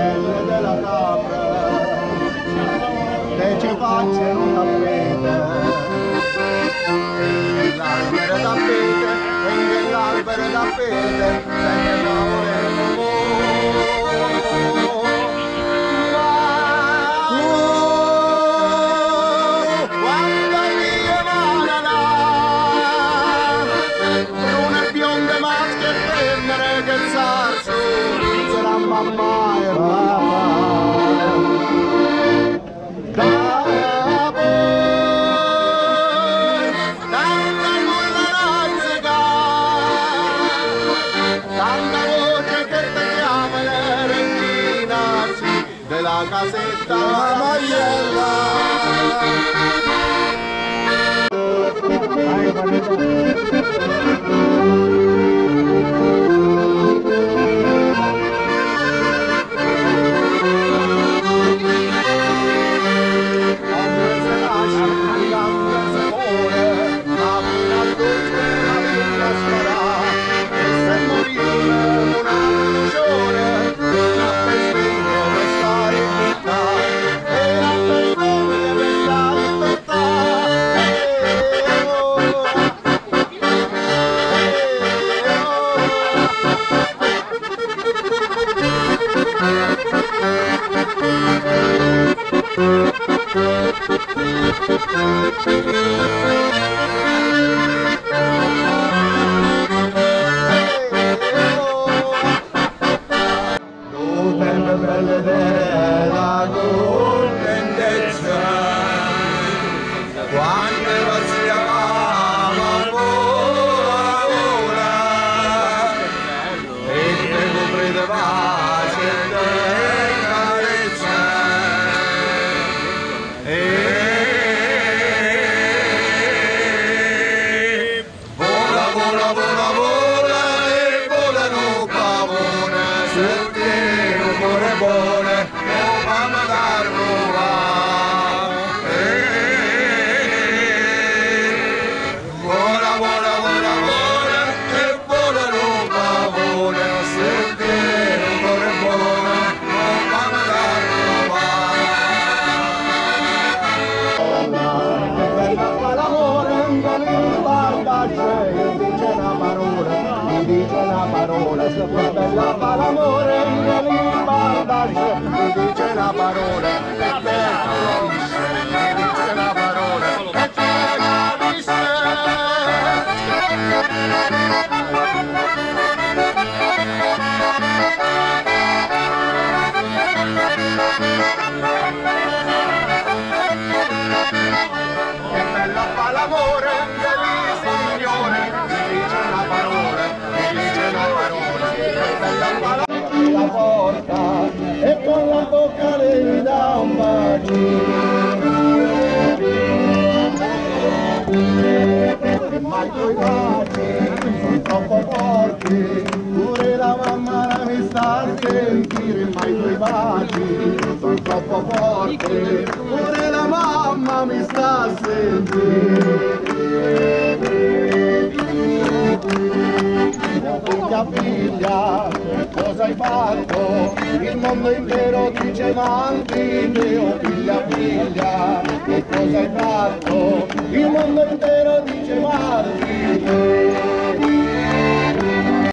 and la caseta Mayela. Música buone o mamma da ruba vola vola vola vola e volano pavone se te un cuore buone o mamma da ruba l'amore non mi guarda c'è mi dice una parola dice una parola se fa bella fa l'amore c'è mi dice una parola e te capisce mi dice una parola e te Che i baci sono troppo forti, pure la mamma mi sta a sentire, ma i tuoi baci sono troppo forti, pure la mamma mi sta a sentire. Figlia, figlia, hai fatto? Il mondo intero dice mantine, oh figlia, figlia, che cosa hai fatto? Il mondo intero dice mantine.